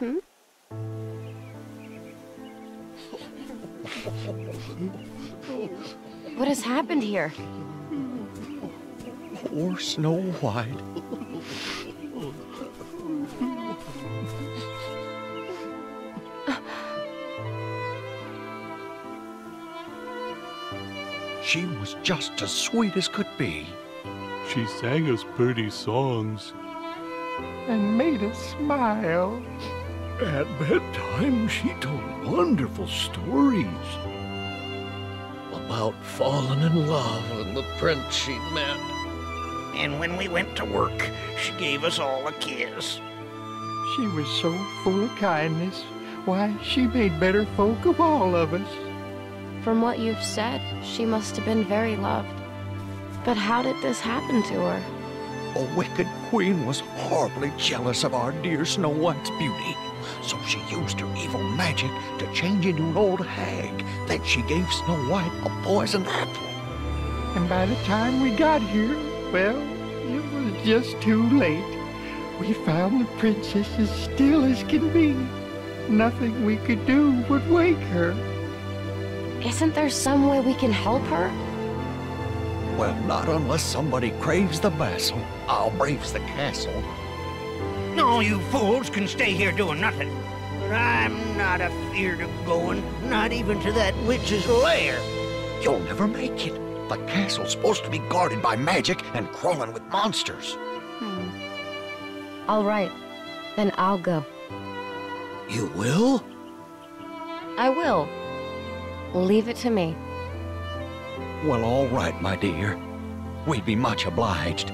Hmm? What has happened here? Poor Snow White. She was just as sweet as could be. She sang us pretty songs. and made us smile. At bedtime, she told wonderful stories about falling in love with the prince she'd met. And when we went to work, she gave us all a kiss. She was so full of kindness. Why, she made better folk of all of us. From what you've said, she must have been very loved. But how did this happen to her? A wicked queen was horribly jealous of our dear Snow White's beauty, so she used her evil magic to change into an old hag. Then she gave Snow White a poisoned apple. And by the time we got here, well, it was just too late. We found the princess as still as can be. Nothing we could do would wake her. Isn't there some way we can help her? Well, not unless somebody craves the vassal. I'll braves the castle. No, you fools can stay here doing nothing. But I'm not afeard of going, not even to that witch's lair. You'll never make it. The castle's supposed to be guarded by magic and crawling with monsters. Hmm. All right. Then I'll go. You will? I will. Leave it to me. Well, all right, my dear. We'd be much obliged.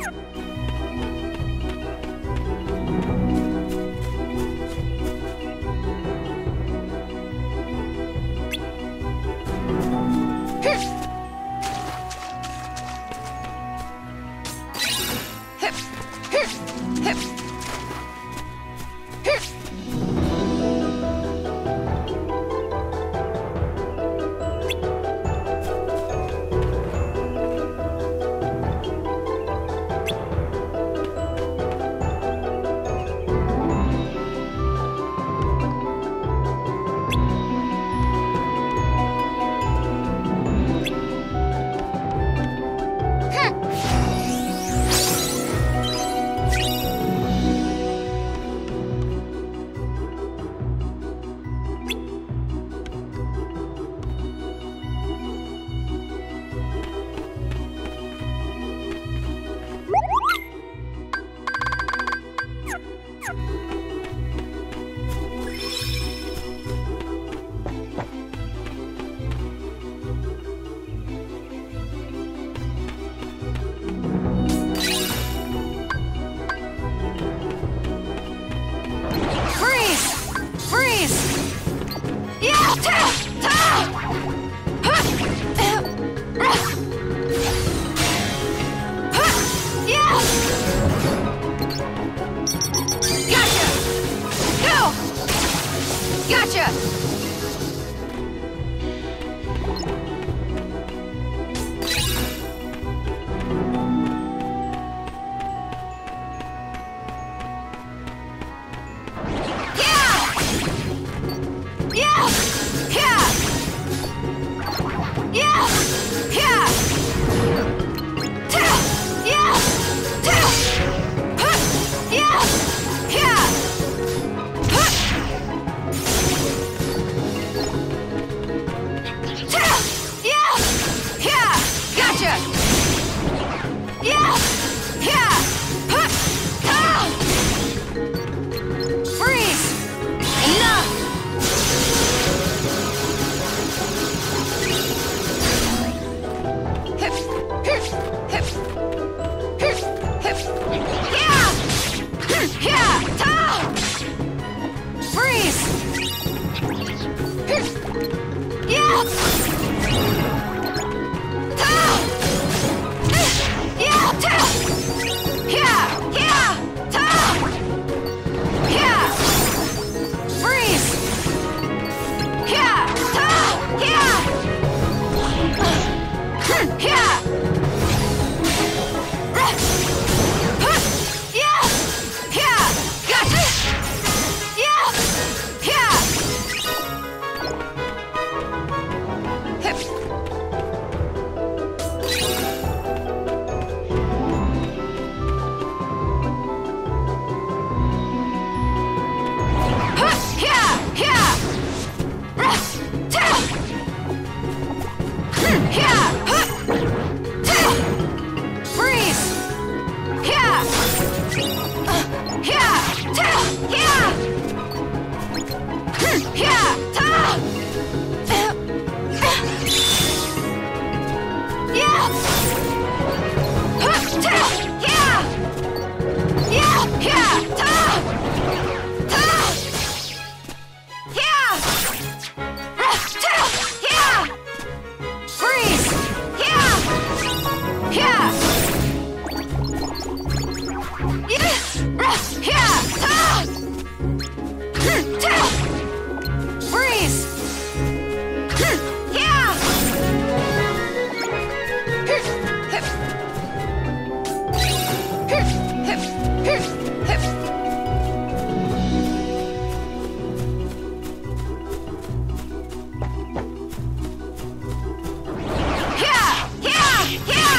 Thank you. Gotcha!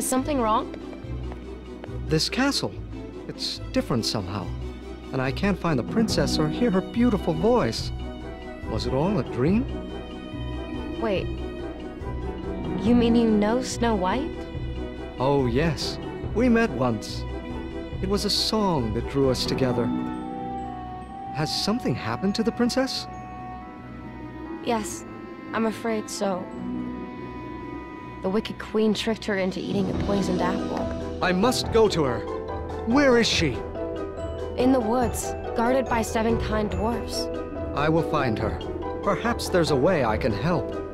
Is something wrong? This castle. It's different somehow. And I can't find the princess or hear her beautiful voice. Was it all a dream? Wait. You mean you know Snow White? Oh, yes. We met once. It was a song that drew us together. Has something happened to the princess? Yes, I'm afraid so. The Wicked Queen tricked her into eating a poisoned apple. I must go to her. Where is she? In the woods, guarded by seven kind dwarfs. I will find her. Perhaps there's a way I can help.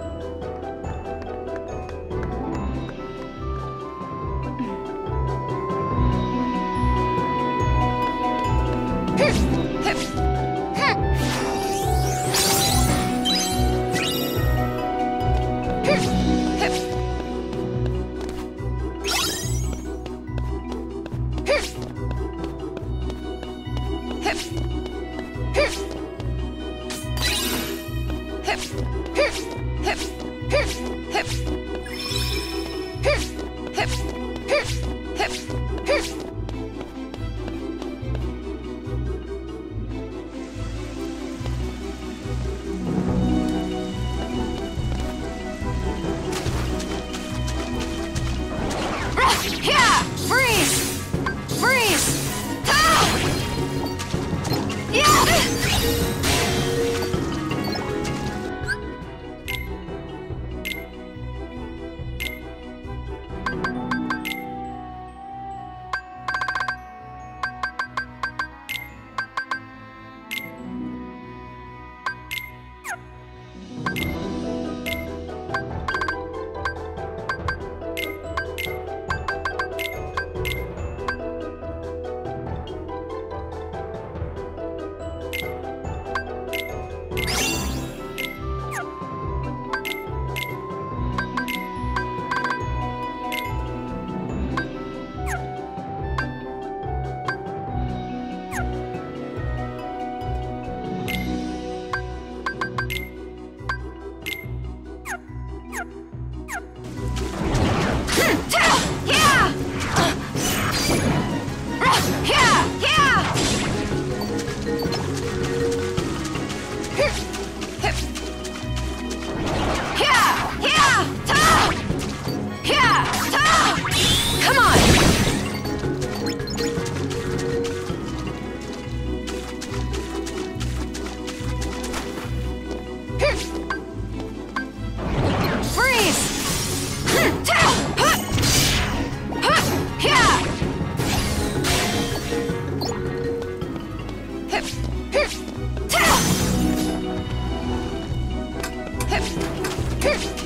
Here.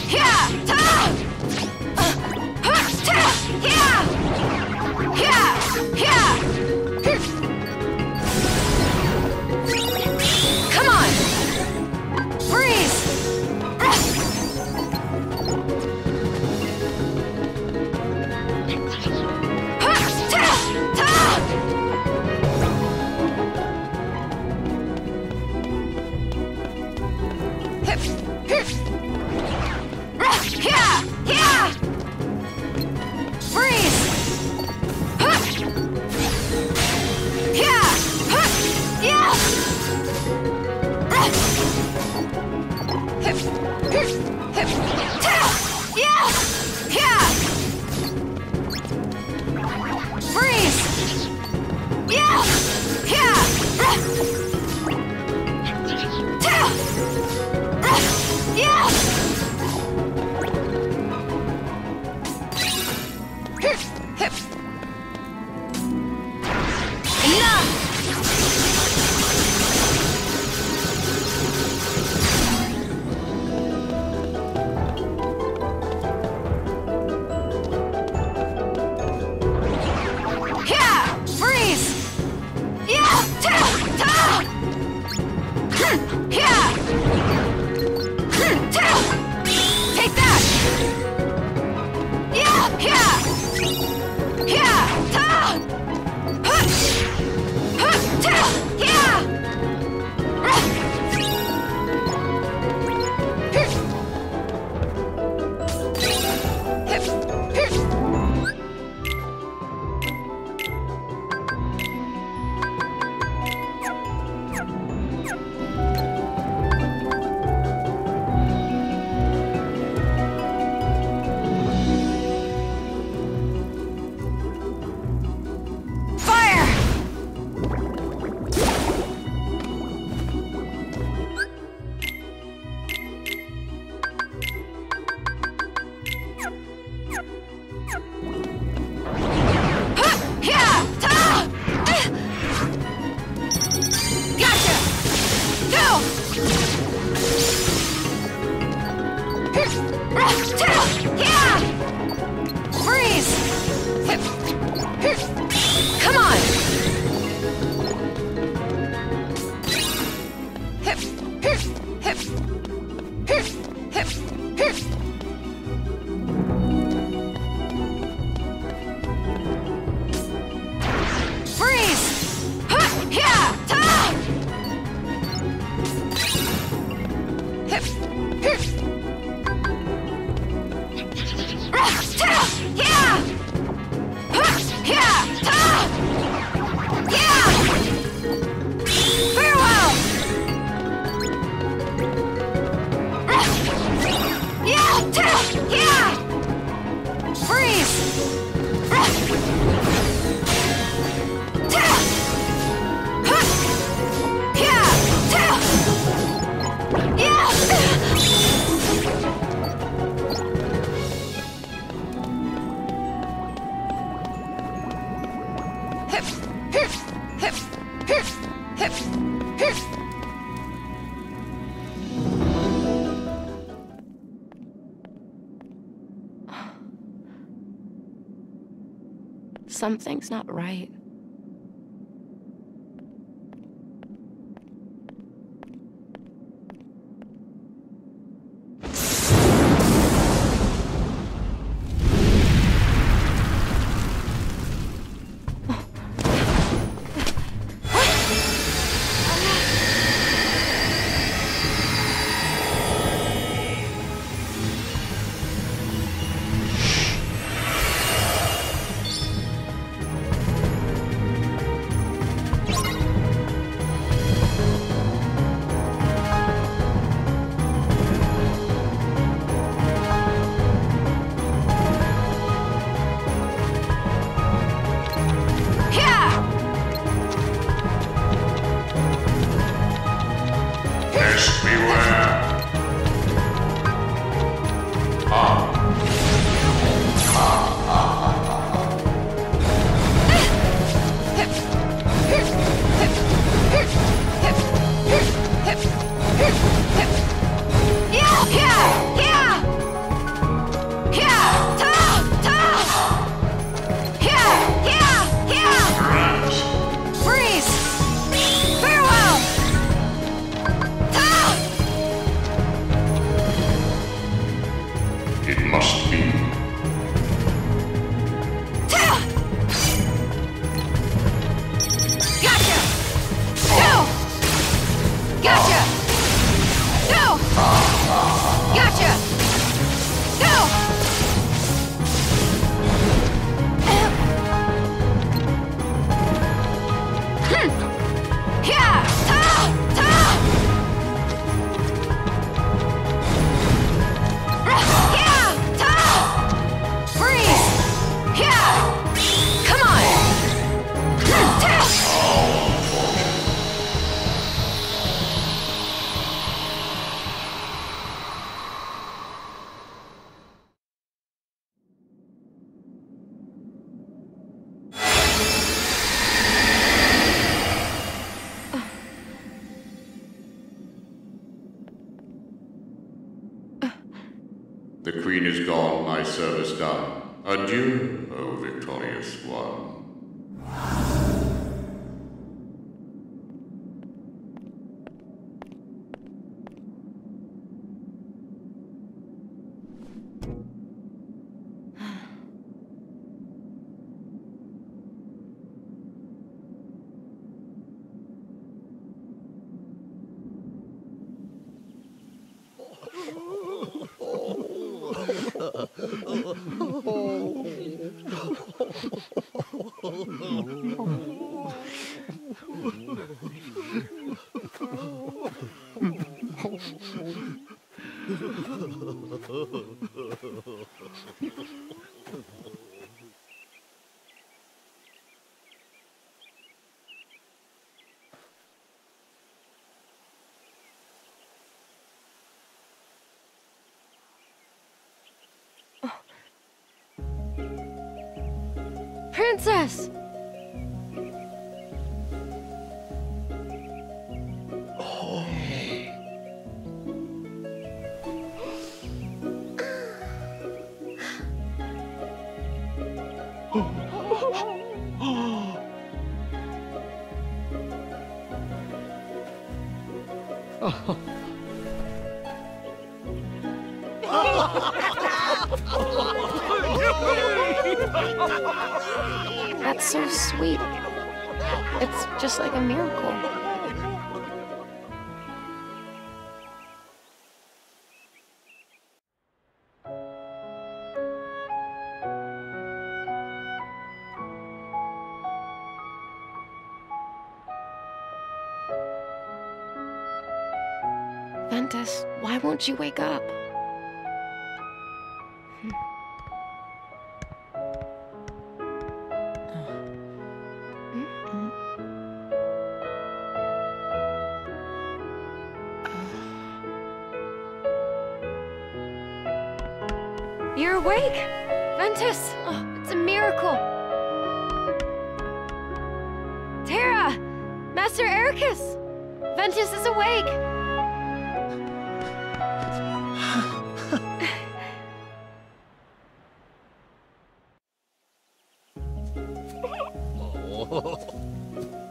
Yeah! Yeah! Yeah! Here. Something's not right. My service done. Adieu, O victorious one. Ooh. Princess! Just like a miracle. Ventus, why won't you wake up? Is awake! Oh.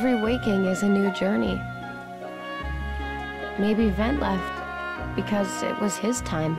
Every waking is a new journey. Maybe Ven left because it was his time.